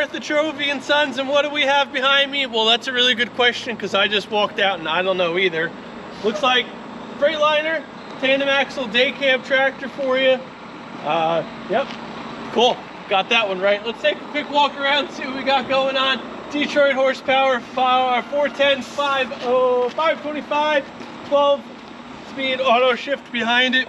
Martha Trovei and Sons, and what do we have behind me? Well, that's a really good question because I just walked out and I don't know either. Looks like Freightliner, tandem axle day cab tractor for you. Uh, yep, cool. Got that one right. Let's take a quick walk around, see what we got going on. Detroit horsepower, 410, 5, oh, 525, 12 speed auto shift behind it.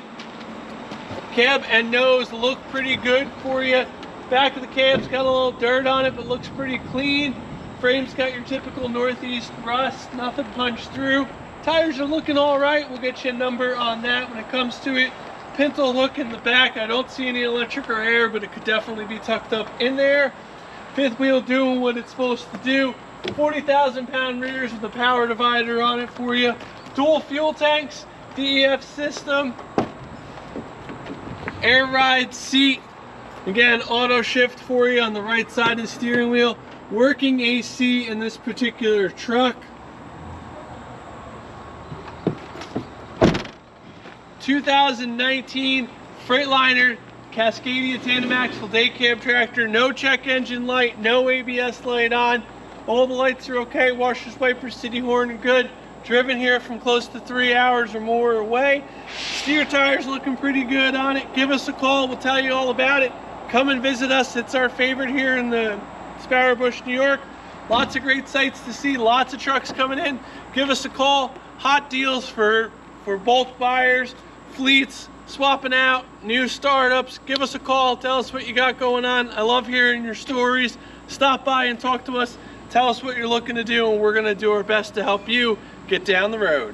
Cab and nose look pretty good for you. Back of the cab's got a little dirt on it, but looks pretty clean. Frame's got your typical Northeast rust, nothing punched through. Tires are looking all right. We'll get you a number on that when it comes to it. Pinto hook in the back. I don't see any electric or air, but it could definitely be tucked up in there. Fifth wheel doing what it's supposed to do. 40,000 pound rears with a power divider on it for you. Dual fuel tanks, DEF system, air ride seat, Again, auto shift for you on the right side of the steering wheel. Working AC in this particular truck. 2019 Freightliner Cascadia tandem axle day cab tractor. No check engine light, no ABS light on. All the lights are okay. Washers, wipers, city horn are good. Driven here from close to three hours or more away. Steer tires looking pretty good on it. Give us a call. We'll tell you all about it come and visit us. It's our favorite here in the Sparrow Bush, New York. Lots of great sights to see, lots of trucks coming in. Give us a call. Hot deals for, for bulk buyers, fleets, swapping out, new startups. Give us a call. Tell us what you got going on. I love hearing your stories. Stop by and talk to us. Tell us what you're looking to do, and we're going to do our best to help you get down the road.